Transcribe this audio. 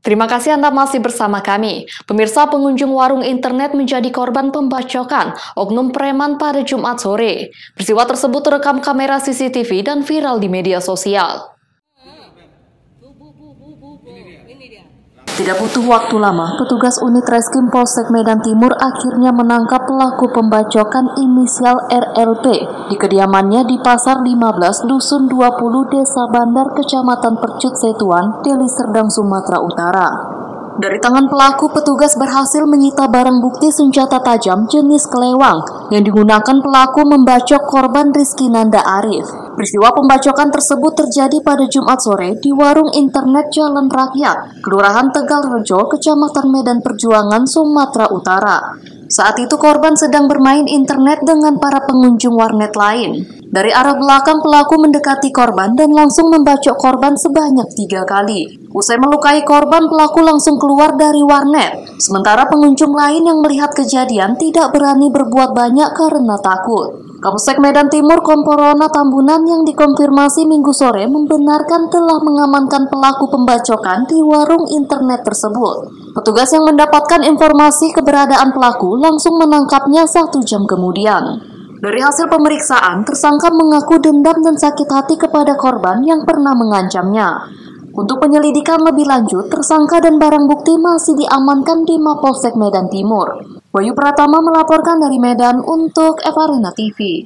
Terima kasih Anda masih bersama kami. Pemirsa pengunjung warung internet menjadi korban pembacokan oknum preman pada Jumat sore. Peristiwa tersebut terekam kamera CCTV dan viral di media sosial. Tidak butuh waktu lama, petugas unit Reskrim Polsek Medan Timur akhirnya menangkap pelaku pembacokan inisial RLP di kediamannya di Pasar 15 Dusun 20 Desa Bandar Kecamatan Percut Setuan, Deli Serdang, Sumatera Utara. Dari tangan pelaku, petugas berhasil menyita barang bukti senjata tajam jenis kelewang yang digunakan pelaku membacok korban Rizky Nanda Arif. Peristiwa pembacokan tersebut terjadi pada Jumat sore di warung internet Jalan Rakyat, Kelurahan Tegal Rejo, Kecamatan Medan Perjuangan, Sumatera Utara. Saat itu korban sedang bermain internet dengan para pengunjung warnet lain. Dari arah belakang pelaku mendekati korban dan langsung membacok korban sebanyak tiga kali. Usai melukai korban, pelaku langsung keluar dari warnet. Sementara pengunjung lain yang melihat kejadian tidak berani berbuat banyak karena takut. Kapolsek Medan Timur Komporona Tambunan yang dikonfirmasi minggu sore membenarkan telah mengamankan pelaku pembacokan di warung internet tersebut. Petugas yang mendapatkan informasi keberadaan pelaku langsung menangkapnya satu jam kemudian. Dari hasil pemeriksaan, tersangka mengaku dendam dan sakit hati kepada korban yang pernah mengancamnya. Untuk penyelidikan lebih lanjut, tersangka dan barang bukti masih diamankan di Mapolsek Medan Timur. Wahyu Pratama melaporkan dari Medan untuk Evarina TV.